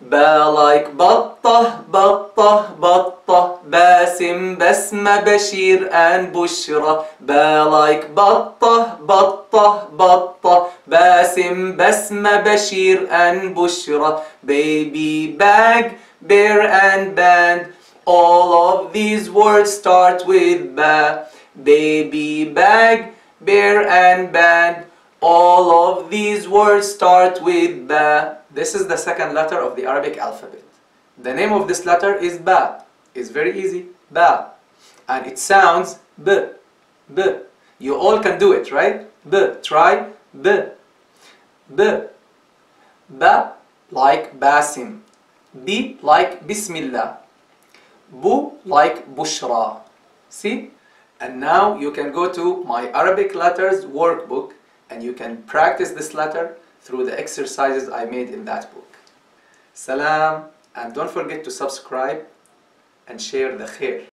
Ba like batta, batta, batta. Basim, Basma, Bashir, and Bushra. Ba like batta, batta, batta. Basim, Basma, Bashir, and Bushra. Baby, bag, bear, and band. All of these words start with ba. Baby, bag, bear, and band. All of these words start with ba. This is the second letter of the Arabic alphabet. The name of this letter is ba. It's very easy. Ba. And it sounds b. B. You all can do it, right? B. Try b. B. Ba like Basim. B like Bismillah. Bu like Bushra. See? And now you can go to my Arabic letters workbook and you can practice this letter through the exercises I made in that book. Salam and don't forget to subscribe and share the khair.